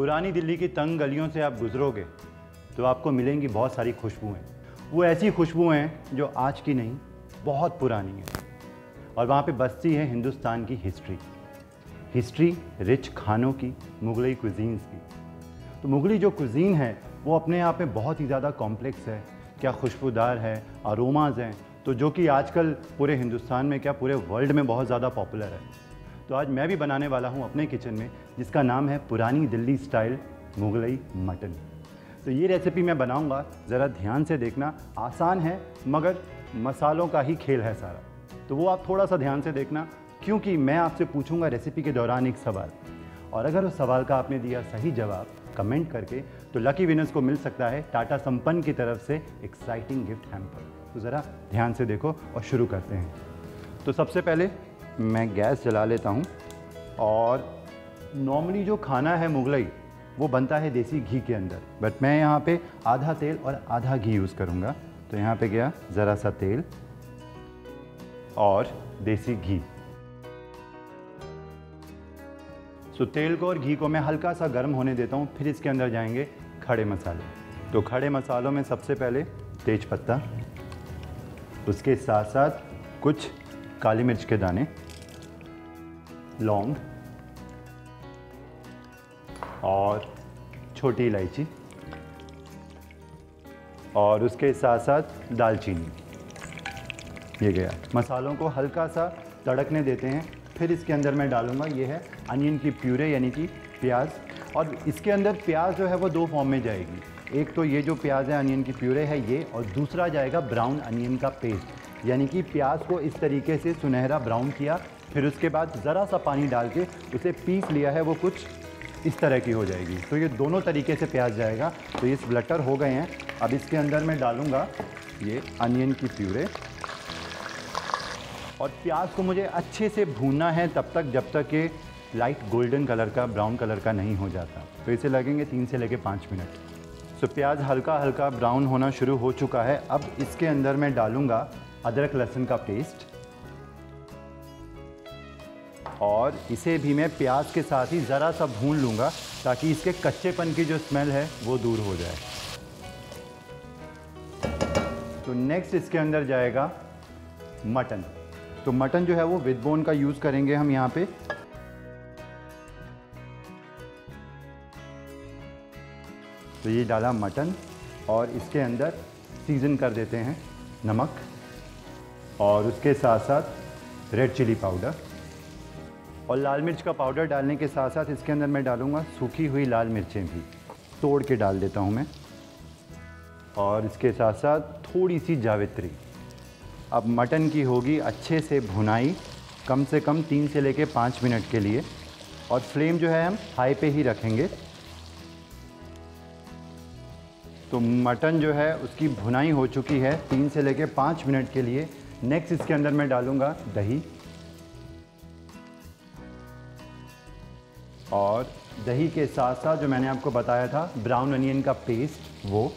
पुरानी दिल्ली की तंग गलियों से आप गुजरोगे तो आपको मिलेंगी बहुत सारी खुशबुएँ। वो ऐसी खुशबुएँ जो आज की नहीं, बहुत पुरानी हैं। और वहाँ पे बसती है हिंदुस्तान की हिस्ट्री। हिस्ट्री रिच खानों की, मुगलई कुजीन्स की। तो मुगली जो कुजीन है, वो अपने आप में बहुत ही ज़्यादा कॉम्प्लेक्स है। क्या खुशबूदार है अरोमाज हैं। तो जो कि आजकल पूरे हिंदुस्तान में, क्या पूरे वर्ल्ड में बहुत ज़्यादा पॉपुलर है। तो आज मैं भी बनाने वाला हूँ अपने किचन में, जिसका नाम है पुरानी दिल्ली स्टाइल मुगलई मटन। तो ये रेसिपी मैं बनाऊँगा, ज़रा ध्यान से देखना, आसान है, मगर मसालों का ही खेल है सारा। तो वो आप थोड़ा सा ध्यान से देखना, क्योंकि मैं आपसे पूछूँगा रेसिपी के दौरान एक सवाल। और अगर उस सवाल का आपने दिया सही जवाब, कमेंट करके तो लकी विनर्स को मिल सकता है टाटा संपन्न की तरफ़ से एक्साइटिंग गिफ्ट हैम्पर तो ज़रा ध्यान से देखो और शुरू करते हैं। तो सबसे पहले मैं गैस जला लेता हूँ और नॉर्मली जो खाना है मुगलई, वो बनता है देसी घी के अंदर। बट मैं यहाँ पे आधा तेल और आधा घी यूज़ करूँगा। तो यहाँ पे गया ज़रा सा तेल और देसी घी। तो तेल को और घी को मैं हल्का सा गर्म होने देता हूँ, फिर इसके अंदर जाएँगे खड़े मसाले। तो खड़े मसालों में सबसे पहले तेज पत्ता, उसके साथ साथ कुछ काली मिर्च के दाने लौंग, और छोटी इलायची, और उसके साथ साथ दालचीनी। ये गया। मसालों को हल्का सा तड़कने देते हैं। फिर इसके अंदर मैं डालूँगा, ये है अनियन की प्यूरे, यानी कि प्याज। और इसके अंदर प्याज जो है वो दो फॉर्म में जाएगी। एक तो ये जो प्याज है, अनियन की प्यूरे है, ये, और दूसरा जाएगा ब्राउन अनियन का पेस्ट। यानी कि प्याज को इस तरीके से सुनहरा ब्राउन किया फिर उसके बाद ज़रा सा पानी डाल के उसे पीस लिया है, वो कुछ इस तरह की हो जाएगी। तो ये दोनों तरीके से प्याज जाएगा। तो ये स्प्लटर हो गए हैं। अब इसके अंदर मैं डालूँगा ये अनियन की प्यूरे। और प्याज को मुझे अच्छे से भूनना है तब तक, जब तक ये लाइट गोल्डन कलर का ब्राउन कलर का नहीं हो जाता। तो इसे लगेंगे तीन से लेके पाँच मिनट। तो प्याज हल्का हल्का ब्राउन होना शुरू हो चुका है। अब इसके अंदर मैं डालूँगा अदरक लहसुन का पेस्ट और इसे भी मैं प्याज के साथ ही ज़रा सा भून लूँगा ताकि इसके कच्चेपन की जो स्मेल है, वो दूर हो जाए। तो नेक्स्ट इसके अंदर जाएगा मटन। तो मटन जो है, वो विद बोन का यूज़ करेंगे हम यहाँ पे। तो ये डाला मटन और इसके अंदर सीज़न कर देते हैं नमक और उसके साथ साथ रेड चिली पाउडर और लाल मिर्च का पाउडर डालने के साथ साथ इसके अंदर मैं डालूँगा सूखी हुई लाल मिर्चें भी। तोड़ के डाल देता हूँ मैं। और इसके साथ साथ थोड़ी सी जावित्री। अब मटन की होगी अच्छे से भुनाई, कम से कम तीन से लेके पाँच मिनट के लिए। और फ्लेम जो है हम हाई पे ही रखेंगे। तो मटन जो है उसकी भुनाई हो चुकी है तीन से लेके पाँच मिनट के लिए। नेक्स्ट इसके अंदर मैं डालूँगा दही। और दही के साथ साथ जो मैंने आपको बताया था ब्राउन अनियन का पेस्ट वो।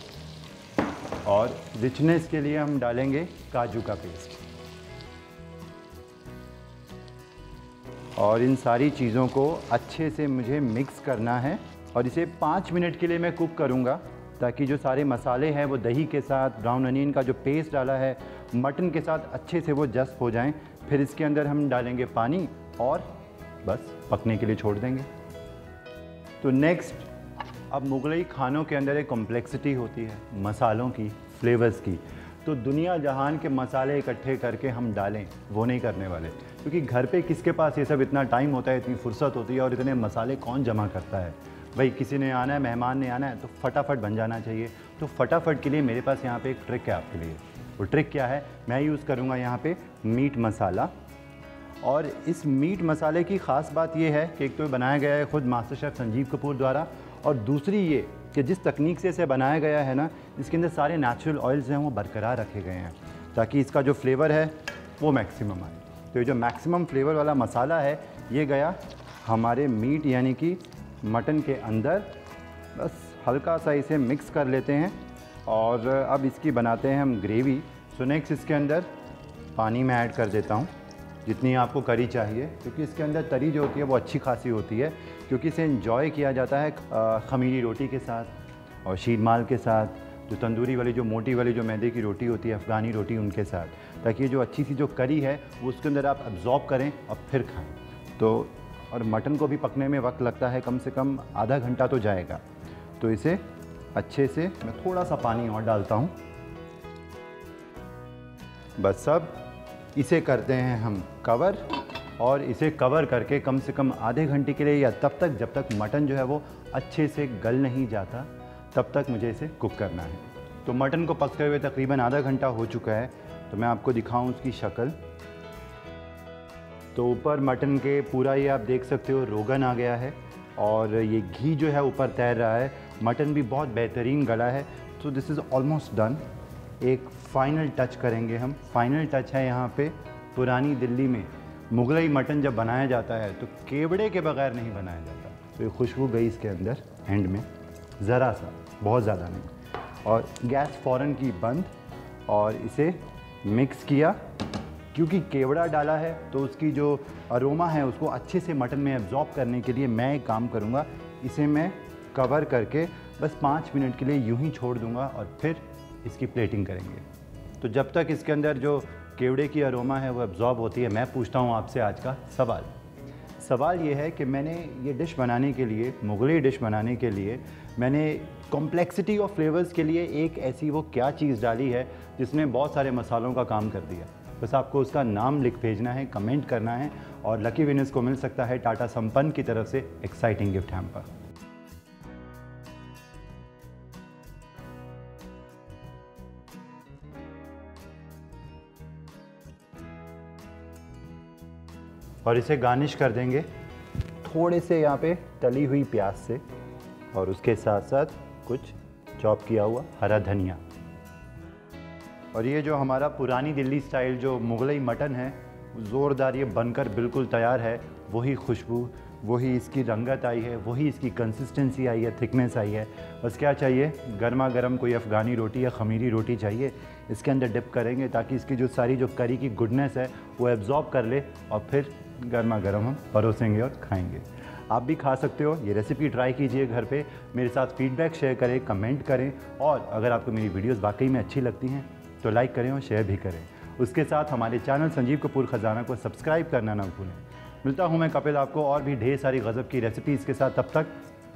और रिचनेस के लिए हम डालेंगे काजू का पेस्ट और इन सारी चीज़ों को अच्छे से मुझे मिक्स करना है और इसे पाँच मिनट के लिए मैं कुक करूँगा, ताकि जो सारे मसाले हैं वो दही के साथ ब्राउन अनियन का जो पेस्ट डाला है मटन के साथ अच्छे से वो जस्ट हो जाएँ। फिर इसके अंदर हम डालेंगे पानी और बस, पकने के लिए छोड़ देंगे। तो नेक्स्ट अब मुगलई खानों के अंदर एक कॉम्प्लेक्सिटी होती है, मसालों की फ्लेवर्स की। तो दुनिया जहान के मसाले इकट्ठे करके हम डालें, वो नहीं करने वाले। क्योंकि घर पे किसके पास ये सब इतना टाइम होता है, इतनी फुर्सत होती है और इतने मसाले कौन जमा करता है? भाई, किसी ने आना है, मेहमान ने आना है तो फटाफट बन जाना चाहिए। तो फटाफट के लिए मेरे पास यहाँ पे एक ट्रिक है आपके लिए। वो ट्रिक क्या है? मैं यूज़ करूँगा यहाँ पे मीट मसाला और इस मीट मसाले की ख़ास बात यह है कि एक तो बनाया गया है ख़ुद मास्टर शेफ़ संजीव कपूर द्वारा और दूसरी ये कि जिस तकनीक से इसे बनाया गया है ना, इसके अंदर सारे नेचुरल ऑयल्स हैं, वो बरकरार रखे गए हैं, ताकि इसका जो फ्लेवर है, वो मैक्सिमम आए। तो ये जो मैक्सिमम फ्लेवर वाला मसाला है, ये गया हमारे मीट यानी कि मटन के अंदर। बस हल्का सा इसे मिक्स कर लेते हैं और अब इसकी बनाते हैं हम ग्रेवी सो नेक्स्ट इसके अंदर, पानी में ऐड कर देता हूँ। जितनी आपको करी चाहिए, क्योंकि इसके अंदर तरी जो होती है वो अच्छी खासी होती है, क्योंकि इसे इंजॉय किया जाता है खमीरी रोटी के साथ और शीर माल के साथ, जो तंदूरी वाली, जो मोटी वाली, जो मैदे की रोटी होती है, अफ़गानी रोटी उनके साथ, ताकि ये जो अच्छी सी जो करी है, वो उसके अंदर आप अब्ज़ॉर्ब करें और फिर खाएँ। तो और मटन को भी पकने में वक्त लगता है, कम से कम आधा घंटा तो जाएगा। तो इसे अच्छे से मैं थोड़ा सा पानी और डालता हूँ। बस सब इसे करते हैं हम कवर, और इसे कवर करके कम से कम आधे घंटे के लिए या तब तक, जब तक मटन जो है वो अच्छे से गल नहीं जाता, तब तक मुझे इसे कुक करना है। तो मटन को पकते हुए तकरीबन आधा घंटा हो चुका है तो मैं आपको दिखाऊँ उसकी शक्ल। तो ऊपर मटन के पूरा ये आप देख सकते हो, रोगन आ गया है, और ये घी जो है ऊपर तैर रहा है। मटन भी बहुत बेहतरीन गला है। तो दिस इज़ ऑलमोस्ट डन एक फ़ाइनल टच करेंगे हम। फाइनल टच है यहाँ पे पुरानी दिल्ली में। मुगलई मटन जब बनाया जाता है तो केवड़े के बगैर नहीं बनाया जाता। तो ये खुशबू गई इसके अंदर एंड में। ज़रा सा, बहुत ज़्यादा नहीं। और गैस फ़ौरन की बंद, और इसे मिक्स किया। क्योंकि केवड़ा डाला है तो उसकी जो अरोमा है, उसको अच्छे से मटन में एब्जॉर्ब करने के लिए मैं एक काम करूँगा। इसे मैं कवर करके बस पाँच मिनट के लिए यूँ ही छोड़ दूँगा, और फिर इसकी प्लेटिंग करेंगे। तो जब तक इसके अंदर जो केवड़े की अरोमा है, वो एब्जॉर्ब होती है, मैं पूछता हूँ आपसे आज का सवाल। सवाल ये है कि मैंने ये डिश बनाने के लिए, मुगली डिश बनाने के लिए, मैंने कॉम्प्लेक्सिटी ऑफ़ फ्लेवर्स के लिए एक ऐसी वो क्या चीज़ डाली है, जिसने बहुत सारे मसालों का काम कर दिया। बस आपको उसका नाम लिख भेजना है कमेंट करना है, और लकी विनर्स को मिल सकता है टाटा संपन्न की तरफ़ से एक्साइटिंग गिफ्ट हैम्पर और इसे गार्निश कर देंगे। थोड़े से यहाँ पे तली हुई प्याज से और उसके साथ साथ कुछ चॉप किया हुआ हरा धनिया। और ये जो हमारा पुरानी दिल्ली स्टाइल जो मुगलई मटन है, ज़ोरदार ये बनकर बिल्कुल तैयार है, वही खुशबू, वही इसकी रंगत आई है, वही इसकी कंसिस्टेंसी आई है थिकनेस आई है। बस क्या चाहिए? गर्मा गर्म कोई अफ़गानी रोटी या खमीरी रोटी चाहिए। इसके अंदर डिप करेंगे ताकि इसकी जो सारी जो करी की गुडनेस है, वो एब्जॉर्ब कर ले और फिर गर्मा गर्म हम परोसेंगे और खाएँगे। आप भी खा सकते हो। ये रेसिपी ट्राई कीजिए घर पे। मेरे साथ फीडबैक शेयर करें कमेंट करें और अगर आपको मेरी वीडियोस वाकई में अच्छी लगती हैं तो लाइक करें और शेयर भी करें। उसके साथ हमारे चैनल संजीव कपूर ख़जाना को सब्सक्राइब करना ना भूलें। मिलता हूँ मैं कपिल आपको और भी ढेर सारी गज़ब की रेसिपीज़ के साथ। तब तक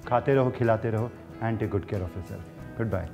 खाते रहो, खिलाते रहो and take good care of your goodbye